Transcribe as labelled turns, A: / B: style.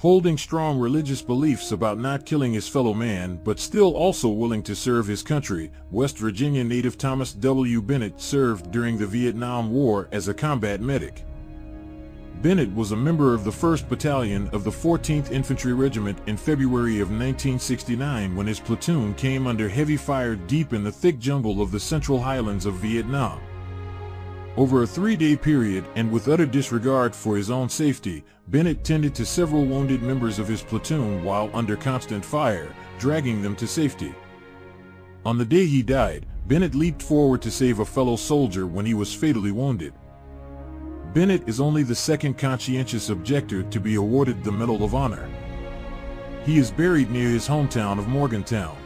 A: holding strong religious beliefs about not killing his fellow man but still also willing to serve his country, West Virginia native Thomas W. Bennett served during the Vietnam War as a combat medic. Bennett was a member of the 1st Battalion of the 14th Infantry Regiment in February of 1969 when his platoon came under heavy fire deep in the thick jungle of the Central Highlands of Vietnam. Over a three-day period and with utter disregard for his own safety, Bennett tended to several wounded members of his platoon while under constant fire, dragging them to safety. On the day he died, Bennett leaped forward to save a fellow soldier when he was fatally wounded. Bennett is only the second conscientious objector to be awarded the Medal of Honor. He is buried near his hometown of Morgantown.